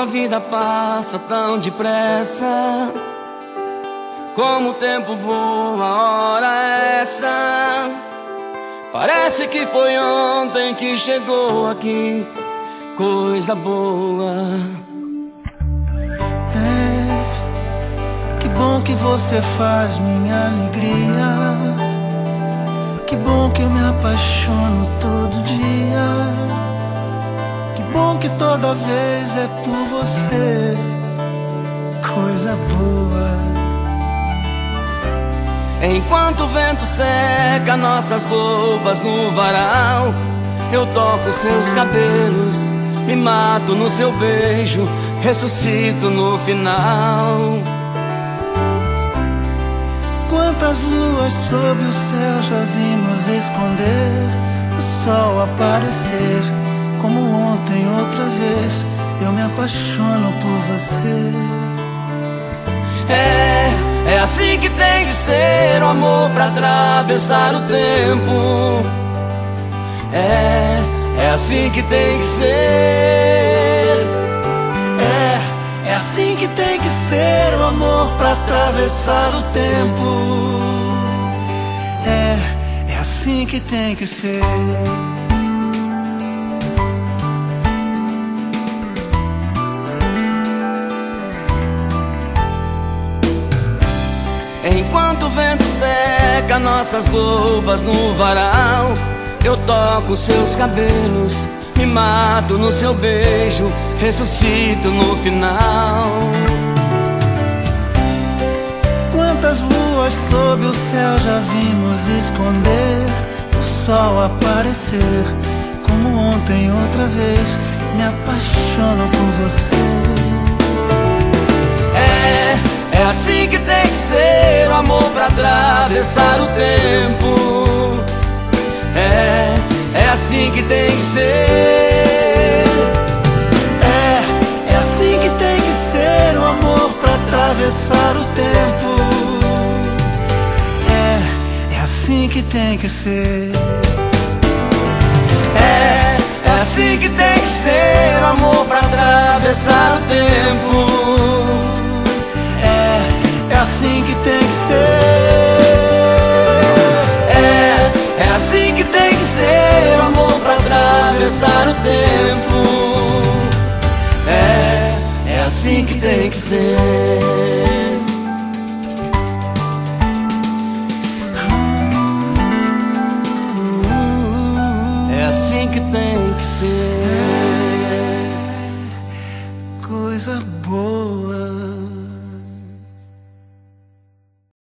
a vida passa tão depressa. Como o tempo voa, hora essa. Parece que foi ontem que chegou aqui, coisa boa. É, que bom que você faz minha alegria. Que bom que eu me apaixono todo dia. Que bom que toda vez é por você, coisa boa. Enquanto o vento seca nossas roupas no varal, eu toco seus cabelos, me mato no seu beijo, ressuscito no final. Quantas luas sob o céu já vimos esconder o sol aparecer, como ontem outra vez eu me apaixono por você. É é assim que tem que ser o amor pra atravessar o tempo. É, é assim que tem que ser. É, é assim que tem que ser o amor pra atravessar o tempo. É, é assim que tem que ser. Enquanto o vento seca nossas roupas no varal Eu toco seus cabelos, me mato no seu beijo Ressuscito no final. Quantas luas sob o céu já vimos esconder O sol aparecer Como ontem outra vez Me apaixono por você amor pra atravessar o tempo. É, é assim que tem que ser. É, é assim que tem que ser o amor pra atravessar o tempo. É, é assim que tem que ser. É, é assim que tem que ser o amor pra atravessar o tempo assim que tem que ser. É, é assim que tem que ser amor pra atravessar o tempo. É, é assim que tem que ser. É assim que tem que ser. Coisa boa.